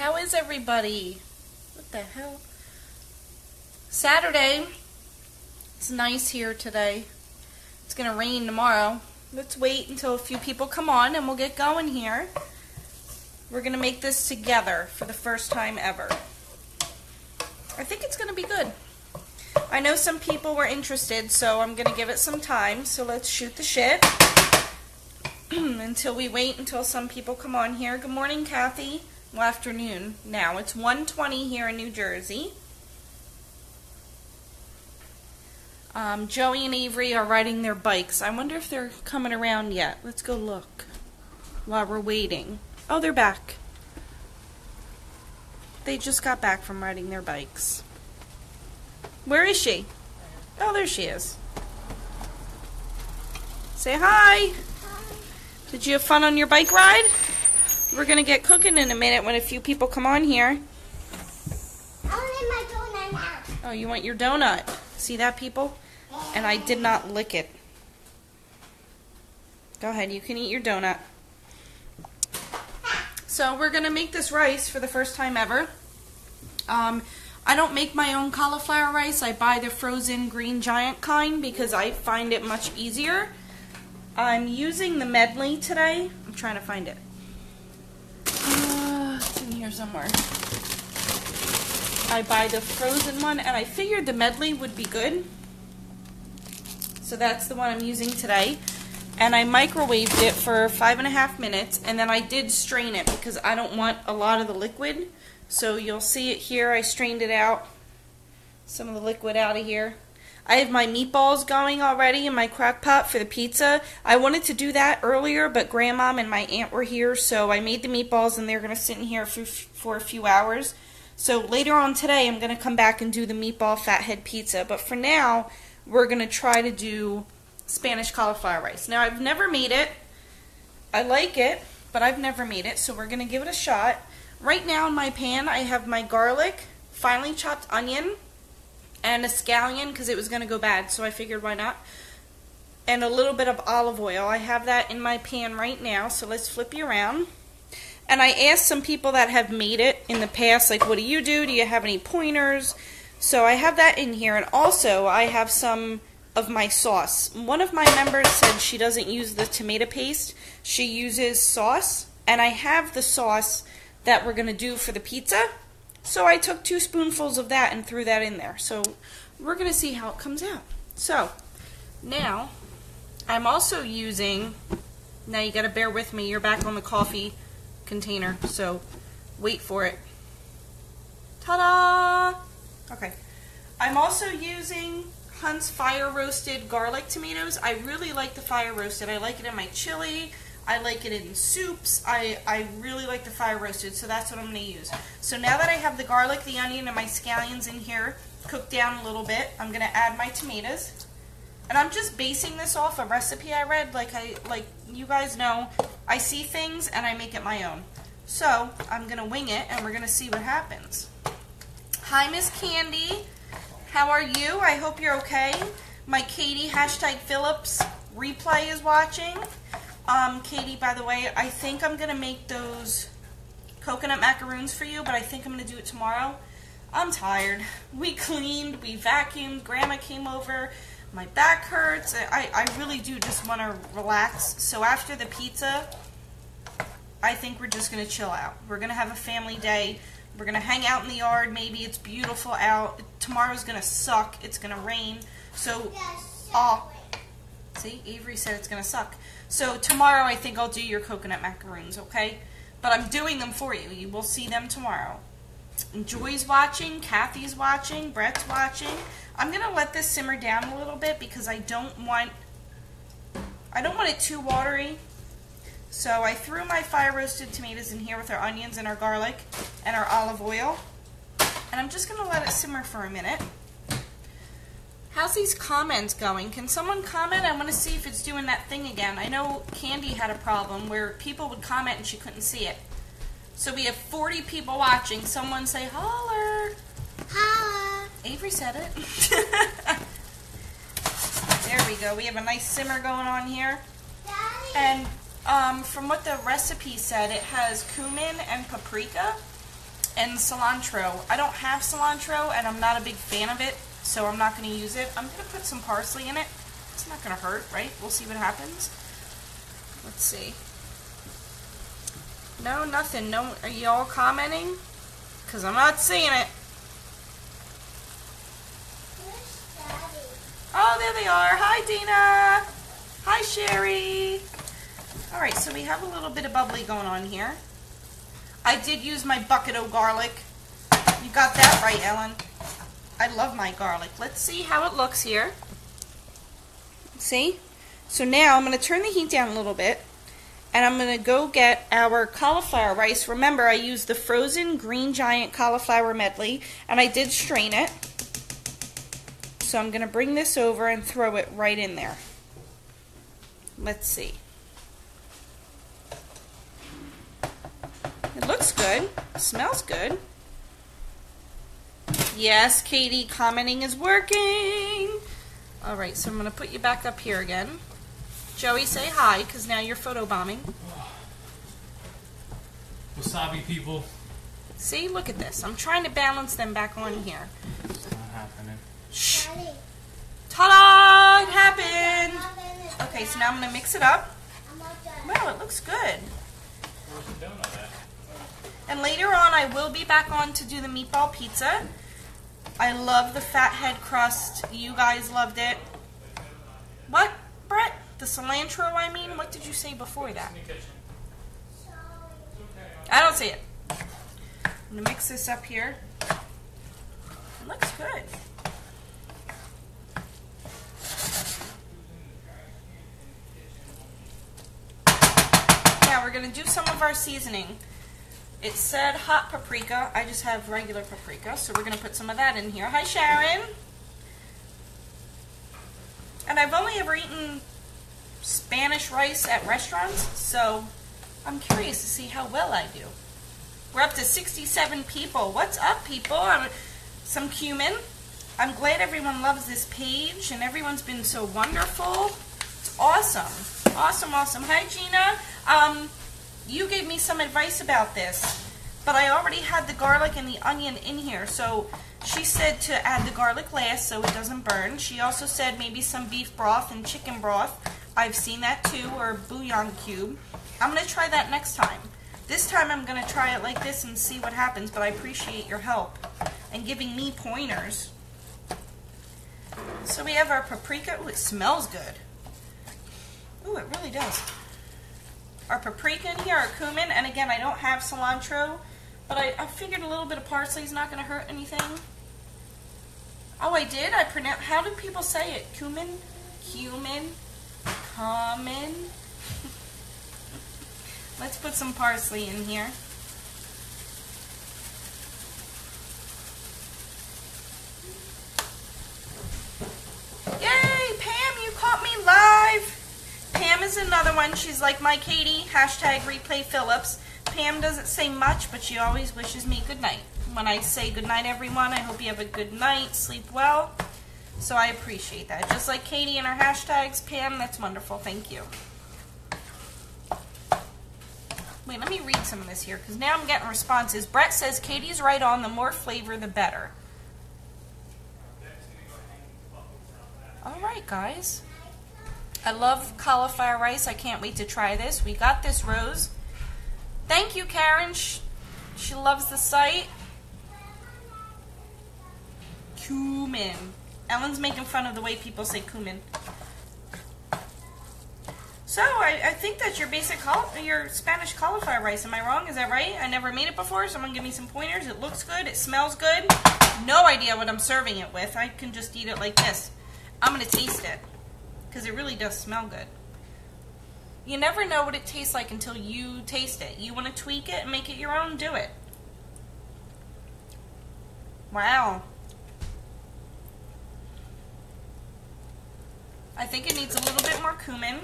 How is everybody? What the hell? Saturday. It's nice here today. It's going to rain tomorrow. Let's wait until a few people come on and we'll get going here. We're going to make this together for the first time ever. I think it's going to be good. I know some people were interested, so I'm going to give it some time. So let's shoot the shit until we wait until some people come on here. Good morning, Kathy. Well, afternoon now. It's 1.20 here in New Jersey. Um, Joey and Avery are riding their bikes. I wonder if they're coming around yet. Let's go look while we're waiting. Oh, they're back. They just got back from riding their bikes. Where is she? Oh, there she is. Say hi. Did you have fun on your bike ride? We're going to get cooking in a minute when a few people come on here. I need my donut out. Oh, you want your donut. See that, people? And I did not lick it. Go ahead, you can eat your donut. So we're going to make this rice for the first time ever. Um, I don't make my own cauliflower rice. I buy the frozen green giant kind because I find it much easier. I'm using the medley today. I'm trying to find it. Here somewhere. I buy the frozen one, and I figured the medley would be good. So that's the one I'm using today. And I microwaved it for five and a half minutes, and then I did strain it because I don't want a lot of the liquid. So you'll see it here. I strained it out, some of the liquid out of here. I have my meatballs going already in my crock pot for the pizza. I wanted to do that earlier, but grandmom and my aunt were here, so I made the meatballs and they're going to sit in here for, for a few hours. So later on today, I'm going to come back and do the meatball fathead pizza. But for now, we're going to try to do Spanish cauliflower rice. Now, I've never made it. I like it, but I've never made it, so we're going to give it a shot. Right now in my pan, I have my garlic, finely chopped onion, and a scallion because it was going to go bad, so I figured why not. And a little bit of olive oil. I have that in my pan right now, so let's flip you around. And I asked some people that have made it in the past, like, what do you do? Do you have any pointers? So I have that in here, and also I have some of my sauce. One of my members said she doesn't use the tomato paste, she uses sauce, and I have the sauce that we're going to do for the pizza. So I took two spoonfuls of that and threw that in there. So we're going to see how it comes out. So now I'm also using, now you got to bear with me, you're back on the coffee container, so wait for it. Ta-da! Okay. I'm also using Hunt's fire roasted garlic tomatoes. I really like the fire roasted. I like it in my chili. I like it in soups. I, I really like the fire roasted, so that's what I'm going to use. So now that I have the garlic, the onion, and my scallions in here cooked down a little bit, I'm going to add my tomatoes. And I'm just basing this off a recipe I read. Like I like you guys know, I see things and I make it my own. So I'm going to wing it and we're going to see what happens. Hi, Miss Candy. How are you? I hope you're okay. My Katie, hashtag Phillips replay is watching. Um, Katie, by the way, I think I'm going to make those coconut macaroons for you, but I think I'm going to do it tomorrow. I'm tired. We cleaned, we vacuumed, Grandma came over, my back hurts. I, I really do just want to relax. So after the pizza, I think we're just going to chill out. We're going to have a family day. We're going to hang out in the yard. Maybe it's beautiful out. Tomorrow's going to suck. It's going to rain. So, oh, see, Avery said it's going to suck. So tomorrow I think I'll do your coconut macaroons, okay? But I'm doing them for you. You will see them tomorrow. Joy's watching, Kathy's watching, Brett's watching. I'm going to let this simmer down a little bit because I don't want I don't want it too watery. So I threw my fire roasted tomatoes in here with our onions and our garlic and our olive oil. And I'm just going to let it simmer for a minute. How's these comments going? Can someone comment? I want to see if it's doing that thing again. I know Candy had a problem where people would comment and she couldn't see it. So we have 40 people watching. Someone say holler. Holla. Avery said it. there we go. We have a nice simmer going on here. Daddy. And um, from what the recipe said, it has cumin and paprika. and cilantro. I don't have cilantro and I'm not a big fan of it, so I'm not going to use it. I'm going to put some parsley in it. It's not going to hurt, right? We'll see what happens. Let's see. No, nothing. No, are you all commenting? Because I'm not seeing it. Oh, there they are. Hi, Dina. Hi, Sherry. All right, so we have a little bit of bubbly going on here. I did use my bucket of garlic. You got that right, Ellen. I love my garlic. Let's see how it looks here. See? So now I'm going to turn the heat down a little bit. And I'm going to go get our cauliflower rice. Remember, I used the frozen green giant cauliflower medley. And I did strain it. So I'm going to bring this over and throw it right in there. Let's see. It looks good. Smells good. Yes, Katie, commenting is working. All right, so I'm going to put you back up here again. Joey, say hi, because now you're photobombing. Wasabi people. See, look at this. I'm trying to balance them back on here. It's not happening. Shh. Ta-da! It happened! Okay, so now I'm going to mix it up. Wow, it looks good. Where's the donut at? And later on, I will be back on to do the meatball pizza. I love the fathead crust. You guys loved it. What, Brett? The cilantro, I mean? What did you say before that? I don't see it. I'm going to mix this up here. It looks good. Now we're going to do some of our seasoning. It said hot paprika. I just have regular paprika, so we're going to put some of that in here. Hi, Sharon. And I've only ever eaten Spanish rice at restaurants, so I'm curious to see how well I do. We're up to 67 people. What's up, people? I'm, some cumin. I'm glad everyone loves this page and everyone's been so wonderful. It's awesome. Awesome, awesome. Hi, Gina. Um, you gave me some advice about this, but I already had the garlic and the onion in here, so she said to add the garlic last so it doesn't burn. She also said maybe some beef broth and chicken broth. I've seen that too, or bouillon cube. I'm going to try that next time. This time I'm going to try it like this and see what happens, but I appreciate your help and giving me pointers. So we have our paprika. Ooh, it smells good. Ooh, it really does. Our paprika in here, our cumin, and again, I don't have cilantro, but I, I figured a little bit of parsley is not going to hurt anything. Oh, I did? I pronounce. How do people say it? Cumin? Cumin? Cumin? Let's put some parsley in here. Yay, Pam, you caught me live. Pam is another one. She's like my Katie. Hashtag replay Phillips. Pam doesn't say much, but she always wishes me good night. When I say good night, everyone, I hope you have a good night, sleep well. So I appreciate that. Just like Katie and her hashtags, Pam, that's wonderful. Thank you. Wait, let me read some of this here because now I'm getting responses. Brett says Katie's right on. The more flavor, the better. All right, guys. I love cauliflower rice. I can't wait to try this. We got this, Rose. Thank you, Karen. She, she loves the site. Cumin. Ellen's making fun of the way people say cumin. So I, I think that's your basic your Spanish cauliflower rice. Am I wrong? Is that right? I never made it before. Someone give me some pointers. It looks good. It smells good. No idea what I'm serving it with. I can just eat it like this. I'm gonna taste it because it really does smell good. You never know what it tastes like until you taste it. You want to tweak it and make it your own, do it. Wow. I think it needs a little bit more cumin.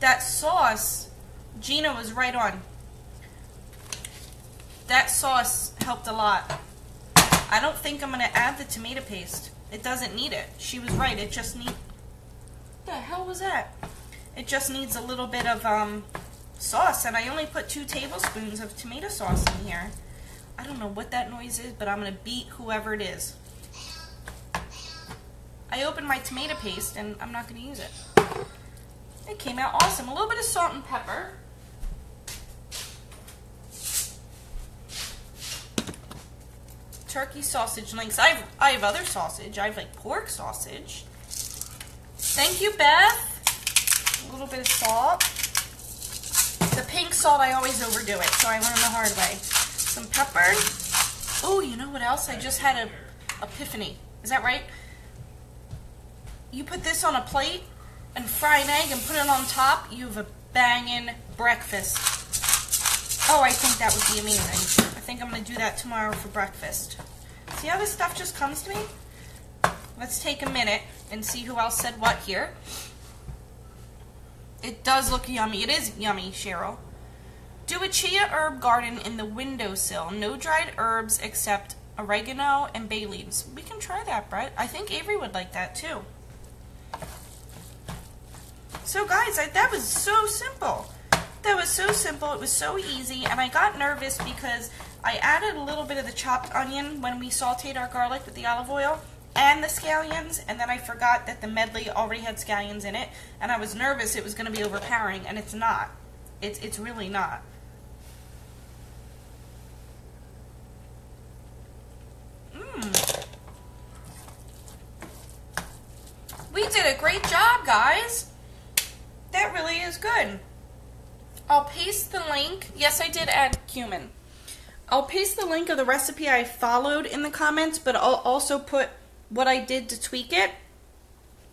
That sauce, Gina was right on. That sauce helped a lot. I don't think I'm going to add the tomato paste. It doesn't need it. She was right. It just need. The hell was that? It just needs a little bit of um, sauce, and I only put two tablespoons of tomato sauce in here. I don't know what that noise is, but I'm gonna beat whoever it is. I opened my tomato paste, and I'm not gonna use it. It came out awesome. A little bit of salt and pepper. Turkey sausage links. I have, I have other sausage. I have like pork sausage. Thank you, Beth. A little bit of salt. The pink salt, I always overdo it, so I learned the hard way. Some pepper. Oh, you know what else? I just had a epiphany. Is that right? You put this on a plate and fry an egg and put it on top. You have a banging breakfast. Oh, I think that would be amazing. Think I'm going to do that tomorrow for breakfast. See how this stuff just comes to me? Let's take a minute and see who else said what here. It does look yummy. It is yummy, Cheryl. Do a chia herb garden in the windowsill. No dried herbs except oregano and bay leaves. We can try that, Brett. I think Avery would like that too. So guys, I, that was so simple. That was so simple. It was so easy, and I got nervous because I added a little bit of the chopped onion when we sauteed our garlic with the olive oil and the scallions, and then I forgot that the medley already had scallions in it, and I was nervous it was going to be overpowering, and it's not. It's it's really not. Mmm. We did a great job, guys. That really is good. I'll paste the link. Yes, I did add cumin. I'll paste the link of the recipe I followed in the comments, but I'll also put what I did to tweak it.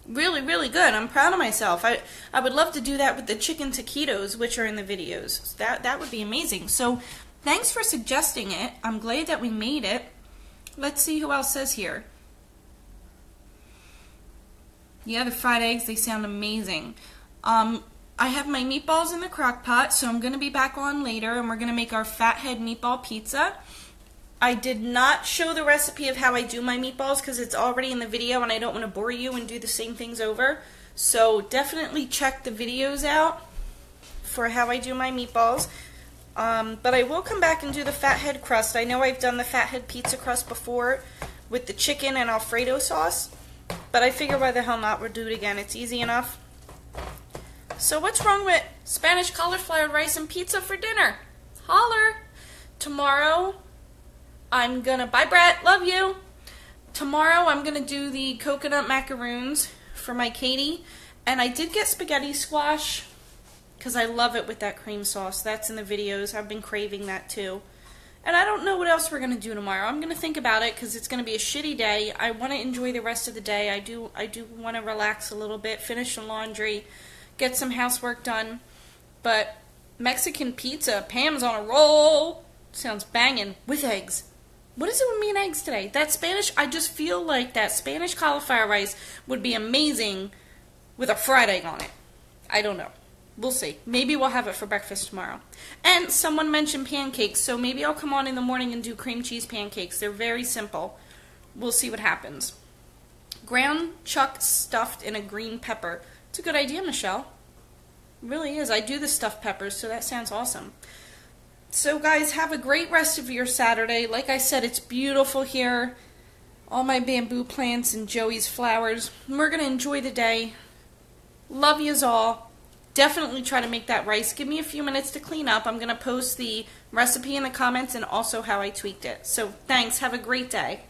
Really, really good. I'm proud of myself. I I would love to do that with the chicken taquitos, which are in the videos. That that would be amazing. So, thanks for suggesting it. I'm glad that we made it. Let's see who else says here. Yeah, the fried eggs, they sound amazing. Um, I have my meatballs in the crock pot, so I'm going to be back on later and we're going to make our fathead meatball pizza. I did not show the recipe of how I do my meatballs because it's already in the video and I don't want to bore you and do the same things over. So definitely check the videos out for how I do my meatballs. Um, but I will come back and do the fathead crust. I know I've done the fathead pizza crust before with the chicken and Alfredo sauce. But I figure why the hell not, we'll do it again. It's easy enough. So what's wrong with Spanish cauliflower rice and pizza for dinner? Holler! Tomorrow, I'm gonna, bye Brett, love you! Tomorrow I'm gonna do the coconut macaroons for my Katie. And I did get spaghetti squash because I love it with that cream sauce. That's in the videos. I've been craving that too. And I don't know what else we're going to do tomorrow. I'm going to think about it because it's going to be a shitty day. I want to enjoy the rest of the day. I do I do want to relax a little bit, finish the laundry, get some housework done. But Mexican pizza, Pam's on a roll. Sounds banging with eggs. What is it with me and eggs today? That Spanish, I just feel like that Spanish cauliflower rice would be amazing with a fried egg on it. I don't know. We'll see. Maybe we'll have it for breakfast tomorrow. And someone mentioned pancakes, so maybe I'll come on in the morning and do cream cheese pancakes. They're very simple. We'll see what happens. Ground chuck stuffed in a green pepper. It's a good idea, Michelle. It really is. I do the stuffed peppers, so that sounds awesome. So, guys, have a great rest of your Saturday. Like I said, it's beautiful here. All my bamboo plants and Joey's flowers. We're going to enjoy the day. Love yous all definitely try to make that rice. Give me a few minutes to clean up. I'm going to post the recipe in the comments and also how I tweaked it. So thanks. Have a great day.